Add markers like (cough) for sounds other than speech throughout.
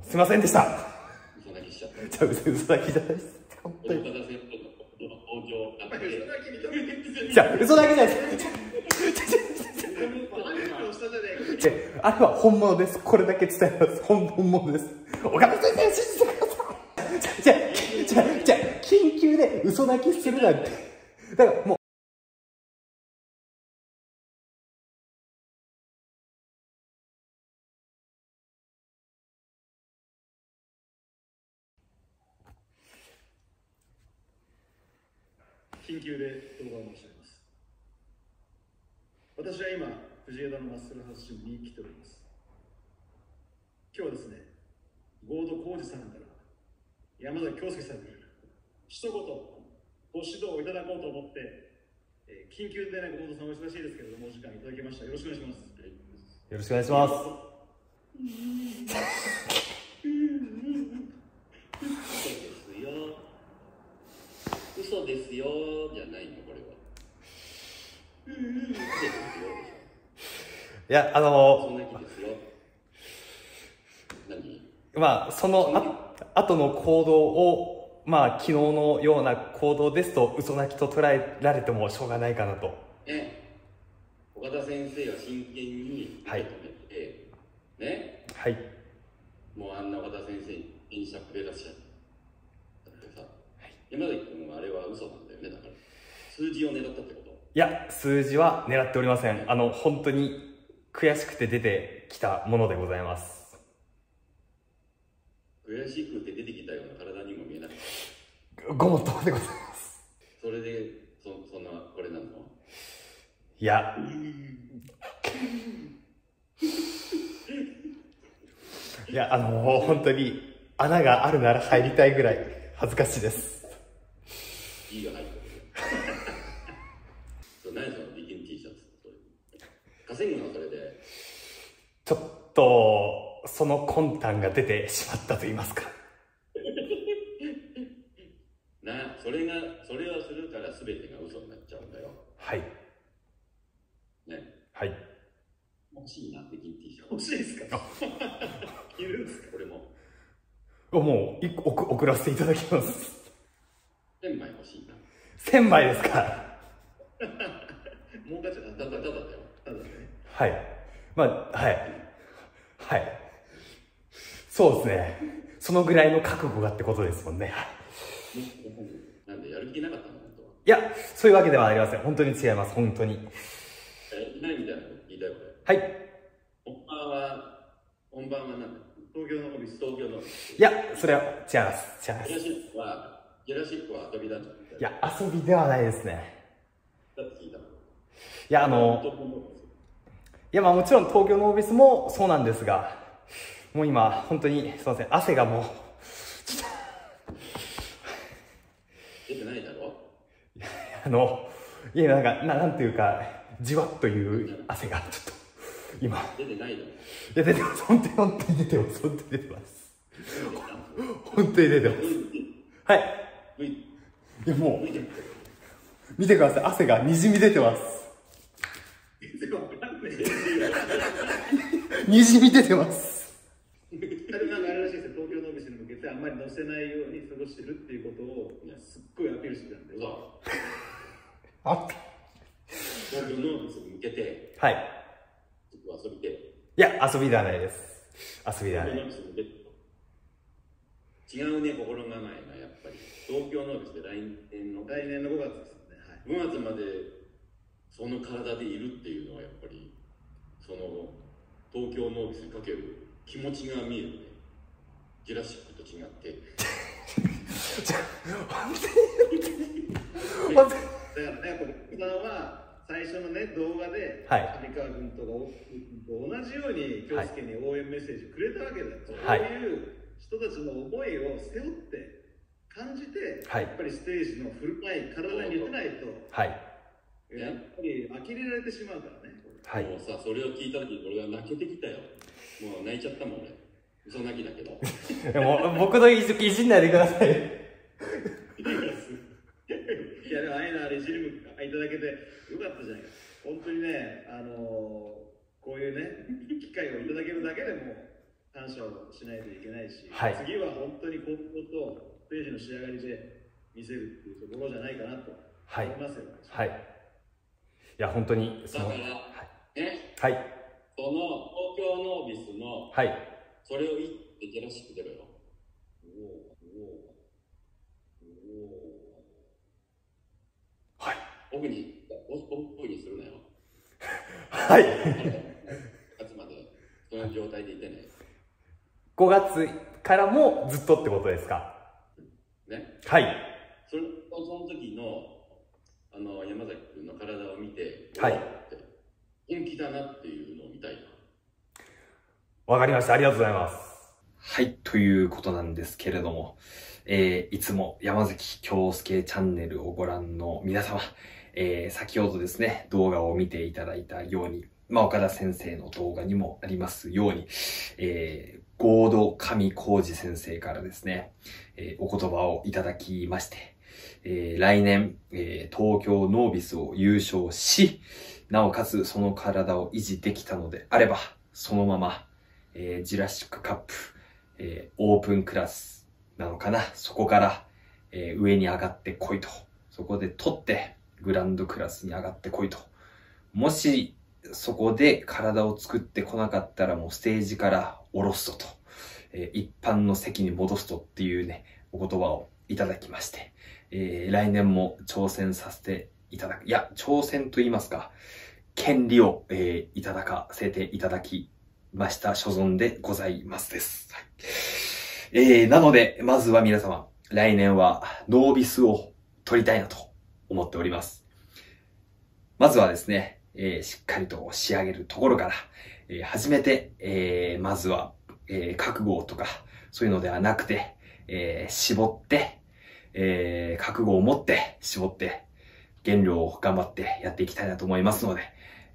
もうすいませんでした。嘘泣きしちゃった。じゃあ嘘嘘泣きじゃないです。本当に。じゃあ嘘泣きじゃない。ですじゃああれは本物です。これだけ伝えます。本本物です。岡田先生信じてください。じゃあじゃあじゃあ緊急で嘘泣きするなんて。だからもう緊急で動画を申し上げます。私は今、藤枝のマッスルハウスジムに来ております。今日はですね、合同浩二さんから山崎京介さんに一言ご指導をいただこうと思って、えー緊急でね、合同さんお忙しいですけれども、お時間いただきました。よろしくお願いします。よろしくお願いします嘘ですよ。じゃないのこれは。嘘ですよでしいやあょ。嘘の泣きですよ。何？まあそのあ後の行動をまあ昨日のような行動ですと嘘泣きと捉えられてもしょうがないかなとね。岡田先生は真剣に受け止めて、ね？はいもうあんな岡田先生に演者くれらっしゃってさ、山崎君はあれは嘘なんだよねだから。数字を狙ったってこと？いや数字は狙っておりませんあの本当に悔しくて出てきたものでございます悔しくて出てきたような体にも見えなかった。ごもっともでございますそれでそそんなこれなの？いやいやあの本当に穴があるなら入りたいぐらい恥ずかしいですいいが入ってる。そう何そのビキニ T シャツそれ。稼ぐのそれで。ちょっとその魂胆が出てしまったと言いますかなそれがそれをするから全てが嘘になっちゃうんだよ。はいね。はい欲しいなビキニ T シャツ。欲しいですか？(laughs) いるんですか？これももう一個送送らせていただきます。1000枚ですか儲かっちゃったただただだよ。ただね。はいまあはいはいそうですねそのぐらいの覚悟がってことですもんねなんでやる気なかったの？本当は。いやそういうわけではありません本当に違います本当にえいないみたいなこと聞いた。はい本番は本番はなんだ。東京のオフィス。東京の。ジいやそれは違います違いますェラシックはジェラシックは遊びだって言ったよ。いや遊びではないですね。だって聞いやあのいやまあもちろん東京のオフィスもそうなんですがもう今本当にすいません汗がもう出てないだろ？あのいやなんかななんていうかじわっという汗がちょっと今。出てないだろ？いや出てます。本当に本当に出てます。本当に出てます。本当に出てます。はい。向いいやもう。見てください。汗がにじみ出てます。にじみ出てます。あれなんかあれらしいですよ、東京のオフィスに向けてあんまり載せないように過ごしてるっていうことをすっごいアピールしてたんで、に向けて。はい。ちょっと遊びて。いや遊びではないです。遊びでは東ない違うね心構えがやっぱり東京のオフィスで来年の来年の5月ですよね。はい。5月までその体でいるっていうのはやっぱりその東京のオフィスにかける気持ちが見えるねジュラシックと違って (laughs) 本当にだからね、これ、さんは最初のね、動画で、はい上川君とか大君と同じように、京介に応援メッセージくれたわけだよ。そうはいいう人たちの思いを背負って、感じて、はい。やっぱりステージの振る舞い、体に言ってないと、はい。やっぱり呆れられてしまうからね。はい。もうさそれを聞いた時俺は泣けてきたよ。もう泣いちゃったもん俺嘘泣きだけど。で (laughs) も僕のいじいじんないでください。いやでもああいうのあれいじりもいただけてよかったじゃないか。本当にねあのーこういうね機会をいただけるだけでも感謝をしないといけないし、はい。次は本当に高校とページの仕上がりで見せるっていうところじゃないかなとはい。思いますよ、はい。いや本当にそのだからはい。ね。はい。その東京ノービスのはい。それを言ってジェラシック出ろよおおおおはい。オフにオフにするなよ。はい。(laughs) 夏までその状態でいてね。5月からもずっとってことですか？ね。はい。それその時のあの山崎君の体を見てはい。本気だなっていうのを見たいな。わかりました。ありがとうございます。はい、ということなんですけれども、えー、いつも山崎京介チャンネルをご覧の皆様、えー、先ほどですね、動画を見ていただいたように、まあ、岡田先生の動画にもありますように、えー、合同上浩二先生からですね、えー、お言葉をいただきまして、えー、来年、えー、東京ノービスを優勝し、なおかつその体を維持できたのであれば、そのまま、えー、ジュラシックカップ、えーオープンクラスなのかなそこから、えー上に上がってこいと。そこで取って、グランドクラスに上がってこいと。もし、そこで体を作ってこなかったらもうステージから下ろすとと。え一般の席に戻すとっていうね、お言葉をいただきまして、えー来年も挑戦させていただく。いや、挑戦と言いますか、権利を、えーいただかせていただきました所存でございますです。はい、えー、なので、まずは皆様、来年はノービスを取りたいなと思っております。まずはですね、えーしっかりと仕上げるところから、えー始めて、えーまずは、えー覚悟とか、そういうのではなくて、えー絞って、えー覚悟を持って、絞って、減量を頑張ってやっていきたいなと思いますので、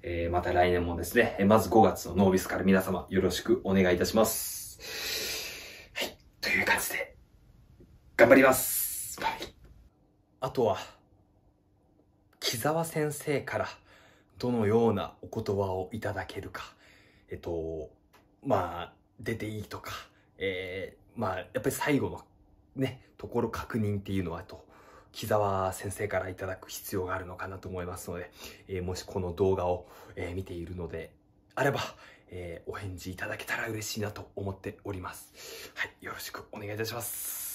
えーまた来年もですね、まず5月のノービスから皆様よろしくお願いいたします。はい。という感じで、頑張ります。はい。あとは、木沢先生からどのようなお言葉をいただけるか。えっと、まあ、出ていいとか、えーまあ、やっぱり最後のね、ところ確認っていうのは、と、木沢先生からいただく必要があるのかなと思いますので、えーもしこの動画を、えー見ているのであれば、えーお返事いただけたら嬉しいなと思っております。はい、よろしくお願いいたします。